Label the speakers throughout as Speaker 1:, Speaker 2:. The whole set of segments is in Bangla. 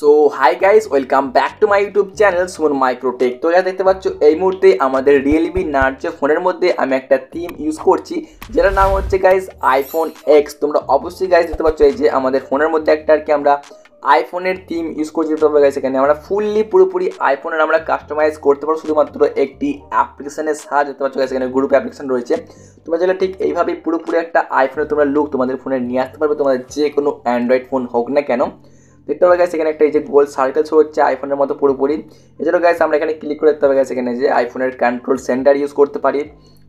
Speaker 1: So hi guys welcome back to my YouTube channel Suman Microtech তো গাইস দেখতে পাচ্ছ, এই মুহূর্তে আমাদের রিয়েলমি নার্জো ফোনের মধ্যে আমি একটা থিম ইউজ করছি, যেটার নাম হচ্ছে গাইস আইফোন এক্স তোমরা অবশ্যই গাইস দেখতে পাচ্ছ এই যে আমাদের ফোনের মধ্যে একটা আর কি আমরা আইফোনের থিম ইউজ করছি তবে গাইস এখানে আমরা ফুললি পুরোপুরি আইফোনের আমরা কাস্টমাইজ করতে পারব, শুধুমাত্র একটি অ্যাপ্লিকেশনের সাহায্যে। দেখতে পাচ্ছ গাইস এখানে গ্রুপ অ্যাপ্লিকেশন রয়েছে। তোমরা যেটা ঠিক এইভাবেই পুরোপুরি একটা আইফোনের তোমরা লুক তোমাদের ফোনে নিয়ে আসতে পারবে, তোমাদের যে কোনো অ্যান্ড্রয়েড ফোন হোক না কেন। দেখতে পাবে গাইস এখানে একটা এই যে গোল সার্কেল শো হচ্ছে আইফোনের মতো পুরোপুরি। এছাড়াও গাইস আমরা এখানে ক্লিক করে দেখতে পাবে গাইস এখানে যে আইফোনের কন্ট্রোল সেন্টার ইউজ করতে পারি।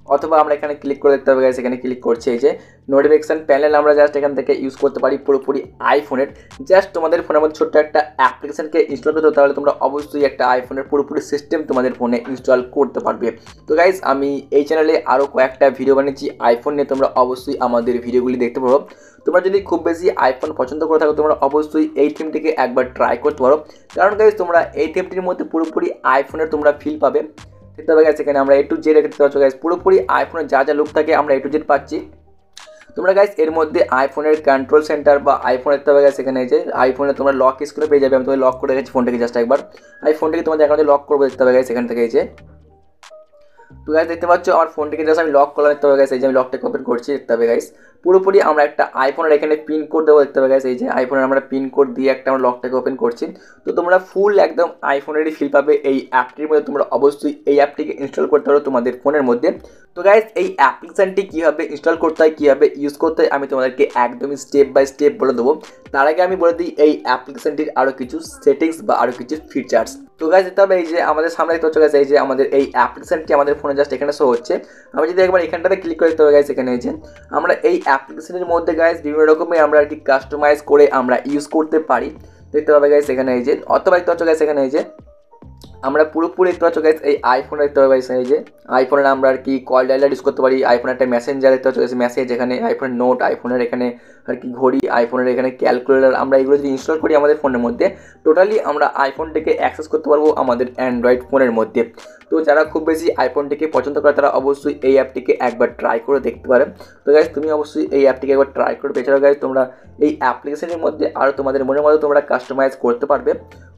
Speaker 1: অথবা আমরা এখানে ক্লিক করে দেখতে হবে গাইস এখানে ক্লিক করছি এই যে নোটিফিকেশন প্যানেল আমরা জাস্ট এখান থেকে ইউজ করতে পারি পুরোপুরি আইফোনের জাস্ট তোমাদের ফোনের মধ্যে ছোট্ট একটা অ্যাপ্লিকেশনকে ইনস্টল করতে তাহলে তোমরা অবশ্যই একটা আইফোনের পুরোপুরি সিস্টেম তোমাদের ফোনে ইনস্টল করতে পারবে। তো গাইস আমি এই চ্যানেলে আরও কয়েকটা ভিডিও বানিয়েছি আইফোন নিয়ে তোমরা অবশ্যই আমাদের ভিডিওগুলি দেখতে পারো। তোমরা যদি খুব বেশি আইফোন পছন্দ করে থাকো, তোমরা অবশ্যই এই থিমটিকে একবার ট্রাই করতে পারো। কারণ গাইজ তোমরা এই থিমটির মধ্যে পুরোপুরি আইফোনের তোমরা ফিল পাবে। দেখতে পাবে গাছ এখানে আমরা এ টু জেড দেখতে পাচ্ছ গাছ পুরোপুরি আইফোনের যা যা লুক থাকে আমরা এ টু জেড পাচ্ছি। তোমরা গাছ এর মধ্যে আইফোনের কন্ট্রোল সেন্টার বা আইফোন দেখতে পাবে সেখানে এখানে যে আইফোনে তোমরা লক স্ক্রিনে পেয়ে যাবে, আমি তোমাকে লক করে রেখেছি ফোনটাকে জাস্ট একবার। আইফোনটাকে তোমাদের এখন লক করব, দেখতে পাবে গাইজ এখান থেকে এই যে। তো গাইজ দেখতে পাচ্ছ আমার ফোনটিকে জাস্ট আমি লক করলাম, দেখতে হবে গাইস এই যে আমি লকটাকে ওপেন করছি, দেখতে হবে গাইস পুরোপুরি আমরা একটা আইফোনের এখানে পিন কোড দেবো, দেখতে হবে গাইস এই যে আইফোনের আমরা পিন কোড দিয়ে একটা আমরা লকটাকে ওপেন করছি। তো তোমরা ফুল একদম আইফোনেরই ফিল পাবে এই অ্যাপটির মধ্যে, তোমরা অবশ্যই এই অ্যাপটিকে ইনস্টল করতে পারো তোমাদের ফোনের মধ্যে। তো গাইজ এই অ্যাপ্লিকেশানটি কীভাবে ইনস্টল করতে হয়, কীভাবে ইউজ করতে হয়, আমি তোমাদেরকে একদমই স্টেপ বাই স্টেপ বলে দেবো। তার আগে আমি বলে দিই, এই অ্যাপ্লিকেশানটির আরও কিছু সেটিংস বা আরও কিছু ফিচার্স তো গাইজ হবে এই যে আমাদের সামনে দেখতে হচ্ছে এই যে আমাদের এই অ্যাপ্লিকেশানটি আমাদের ফোনে জাস্ট এখানে শো হচ্ছে। আমি যদি একবার এখানটাতে ক্লিক করে হবে গাইজ এখানে এই যে আমরা এই অ্যাপ্লিকেশানের মধ্যে গাইজ বিভিন্ন রকমের আমরা আর কি কাস্টমাইজ করে আমরা ইউজ করতে পারি। দেখতে পাবে গাইজ এখানে এই যে, অথবা দেখতে হচ্ছে গাইজ এখানে এই যে আমরা পুরোপুরি দেখতে পাচ্ছ গাইজ এই আইফোন দেখতে পাবো গাইস এই যে আইফোনের আমরা আর কি কল ডাইলার ইউজ করতে পারি আইফোনের একটা মেসেঞ্জার দেখতে পাচ্ছ মেসেজ এখানে আইফোনের নোট আইফোনের এখানে আর কি ঘড়ি আইফোনের এখানে ক্যালকুলেটার আমরা এগুলো যদি ইনস্টল করি আমাদের ফোনের মধ্যে টোটালি আমরা আইফোনটিকে অ্যাক্সেস করতে পারব আমাদের অ্যান্ড্রয়েড ফোনের মধ্যে। তো যারা খুব বেশি আইফোনটিকে পছন্দ করে, তারা অবশ্যই এই অ্যাপটিকে একবার ট্রাই করে দেখতে পারে তো গাইজ তুমি অবশ্যই এই অ্যাপটিকে একবার ট্রাই করবে এছাড়াও গাইজ তোমরা এই অ্যাপ্লিকেশনের মধ্যে আরও তোমাদের মনের মতো তোমরা কাস্টমাইজ করতে পারবে।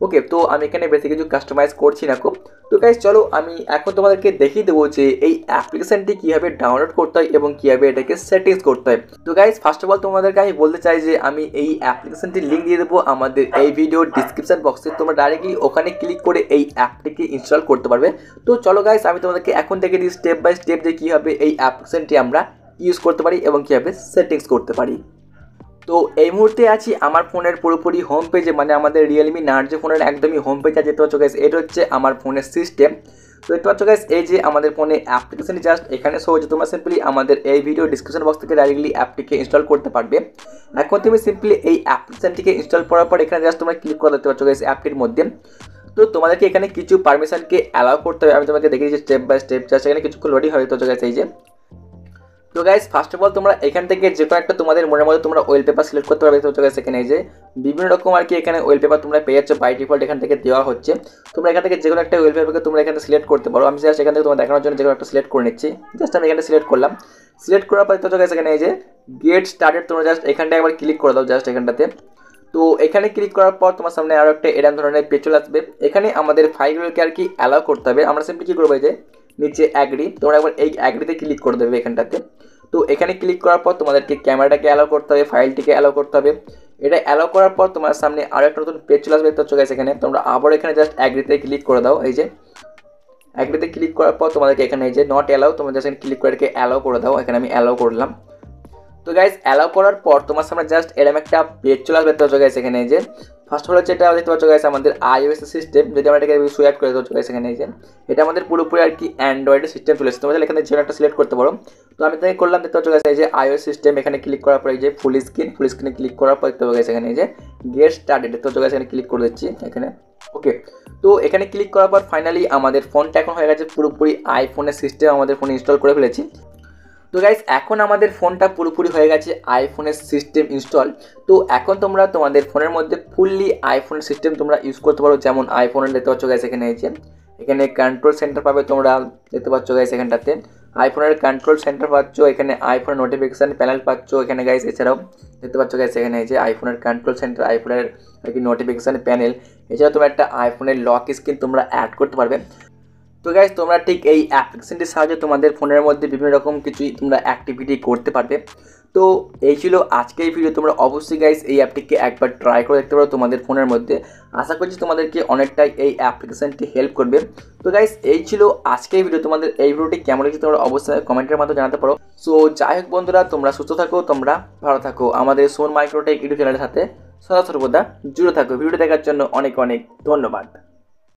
Speaker 1: ওকে তো আমি এখানে বেশি কিছু কাস্টমাইজ করছি না খুব তো গাইজ চলো আমি এখন তোমাদেরকে দেখিয়ে দেবো যে এই অ্যাপ্লিকেশনটি কীভাবে ডাউনলোড করতে হয় এবং কীভাবে এটাকে সেটিংস করতে হয়। তো গাইজ ফার্স্ট অফ অল তোমাদেরকে আমি বলতে চাই যে আমি এই অ্যাপ্লিকেশনটির লিঙ্ক দিয়ে দেবো। আমাদের এই ভিডিও ডিসক্রিপশন বক্সে তোমরা ডাইরেক্টলি ওখানে ক্লিক করে এই অ্যাপটিকে ইনস্টল করতে পারবে। তো চলো গাইজ আমি তোমাদেরকে এখন থেকে দিই স্টেপ বাই স্টেপ যে কীভাবে এই অ্যাপ্লিকেশনটি আমরা ইউজ করতে পারি এবং কীভাবে সেটিংস করতে পারি। তো এই মুহূর্তে আছি আমার ফোনের পুরোপুরি হোম পেজে মানে আমাদের রিয়েলমি নার্জো ফোনের একদমই হোম পেজে যেতে পারছ গাইস এটা হচ্ছে আমার ফোনের সিস্টেম তো দেখতে পাচ্ছ গাইস এই যে আমাদের ফোনে অ্যাপ্লিকেশন জাস্ট এখানে হচ্ছে, তোমরা সিম্পলি আমাদের এই ভিডিও ডিসক্রিপশন বক্স থেকে ডাইরেক্টলি অ্যাপটিকে ইনস্টল করতে পারবে। এখন তুমি সিম্পলি এই অ্যাপ্লিকেশনটিকে ইনস্টল করার পর এখানে জাস্ট তোমরা ক্লিক করে, দেখতে পাচ্ছ গাইস অ্যাপটির মধ্যে। তো তোমাদেরকে এখানে কিছু পারমিশনকে অ্যালাউ করতে হবে, আমি তোমাকে দেখিয়ে দিচ্ছি স্টেপ বাই স্টেপ জাস্ট এখানে কিছুক্ষণ লোডি হবে তো গাইস এই যে। তো গাইজ ফার্স্ট অফ অল তোমরা এখান থেকে যে কোনো একটা তোমাদের মনের মধ্যে তোমরা ওয়েল পেপার সিলেক্ট করতে পারবে, তো গাইজ এখানে যে বিভিন্ন রকম আর কি এখানে ওয়েল পেপার তোমরা পেয়ে যাচ্ছ বাই ডিফল্ট এখান থেকে দেওয়া হচ্ছে। তোমরা এখান থেকে যে কোনো একটা ওয়েল পেপারকে তোমরা এখানে সিলেক্ট করতে পারো। আমি জাস্ট এখান থেকে তোমার দেখানোর জন্য যে কোনো একটা সিলেক্ট করে নিচ্ছি। জাস্ট আমি এখানে সিলেক্ট করলাম। সিলেক্ট করার পর তো গাইজ এখানে এই যে গেট স্টার্টেড তোমরা জাস্ট এখানটা একবার ক্লিক করে দাও জাস্ট এখানটাতে। তো এখানে ক্লিক করার পর তোমার সামনে আরও একটা এরকম ধরনের পেজ চলে আসবে। এখানে আমাদের ফাইলগুলোকে আর কি অ্যালাউ করতে হবে। আমরা সিম্পলি কী করব যে, নিচে অ্যাগ্রি তোমরা একবার এই অ্যাগ্রিতে ক্লিক করে দেবে এখানটাতে। তো এখানে ক্লিক করার পর তোমাদেরকে ক্যামেরাটাকে অ্যালাউ করতে হবে ফাইলটিকে অ্যালাউ করতে হবে। এটা অ্যালাউ করার পর তোমার সামনে আরও একটা নতুন পেজ চলে আসবে, তো চলে এখানে। তোমরা আবার এখানে জাস্ট অ্যাগ্রিতে ক্লিক করে দাও, এই যে। অ্যাগ্রিতে ক্লিক করার পর তোমাদেরকে এখানে এই যে নট অ্যালাউ তোমাদের এখানে ক্লিক করে এটাকে অ্যালাউ করে দাও, এখানে আমি অ্যালাউ করলাম। তো গাইজ অ্যালাউ করার পর তোমার সামনে জাস্ট এরকম একটা পেজ চলে আসবে, তো গাইজ এখানে যে। ফার্স্ট অল হচ্ছে এটা দেখতে পাচ্ছ গাইস আমাদের আইওএস সিস্টেম যদি আমরা এটাকে সুইপ করে দেবো গাইস এখানে এই যে, এটা আমাদের পুরোপুরি আর কি অ্যান্ড্রয়েডের সিস্টেম চলে এসেছে। তোমাদের এখানে যে একটা সিলেক্ট করতে পারো। তো আমি তাকে করলাম, দেখতে পাচ্ছ গাইস এই যে আইওএস সিস্টেম এখানে ক্লিক করার পর এই যে ফুল স্ক্রিন ফুল স্ক্রিনে ক্লিক করার পর দেখতে পাবো এখানে এই যে গেট স্টার্টেড দেখতে পাচ্ছ এখানে ক্লিক করে দিচ্ছি এখানে। ওকে তো এখানে ক্লিক করার পর ফাইনালি আমাদের ফোনটা এখন হয়ে গেছে পুরোপুরি আইফোনের সিস্টেম আমাদের ফোনে ইনস্টল করে ফেলেছি। তো গাইস এখন আমাদের ফোনটা পুরোপুরি হয়ে গেছে আইফোনের সিস্টেম ইনস্টল তো এখন তোমরা তোমাদের ফোনের মধ্যে ফুললি আইফোনের সিস্টেম তোমরা ইউজ করতে পারো। যেমন আইফোনের দেখতে পাচ্ছ গাইস এখানে এসে এখানে কন্ট্রোল সেন্টার পাবে তোমরা, দেখতে পাচ্ছ গাইজ এখানটাতে। আইফোনের কন্ট্রোল সেন্টার পাচ্ছ, এখানে আইফোনের নোটিফিকেশান প্যানেল পাচ্ছ, এখানে গাইস এছাড়াও দেখতে পাচ্ছ গাইস এখানে যে আইফোনের কন্ট্রোল সেন্টার আইফোনের আর কি নোটিফিকেশান প্যানেল এছাড়াও তোমরা একটা আইফোনের লক স্ক্রিন তোমরা অ্যাড করতে পারবে। তো গাইজ তোমরা ঠিক এই অ্যাপ্লিকেশনটির সাহায্যে তোমাদের ফোনের মধ্যে বিভিন্ন রকম কিছুই তোমরা অ্যাক্টিভিটি করতে পারবে। তো এই ছিল আজকের ভিডিও তোমরা অবশ্যই গাইজ এই অ্যাপটিকে একবার ট্রাই করে দেখতে পারো তোমাদের ফোনের মধ্যে। আশা করছি তোমাদেরকে অনেকটাই এই অ্যাপ্লিকেশনটি হেল্প করবে। তো গাইজ এই ছিল আজকের ভিডিও তোমাদের এই ভিডিওটি কেমন লেগেছে তোমরা অবশ্যই কমেন্টের মাধ্যমে জানাতে পারো। সো যাই হোক বন্ধুরা, তোমরা সুস্থ থাকো, তোমরা ভালো থাকো। আমাদের সোন মাইক্রোটেক ইউটিউব চ্যানেলের সাথে সদা সর্বদা জুড়ে থাকো। ভিডিও দেখার জন্য অনেক অনেক ধন্যবাদ।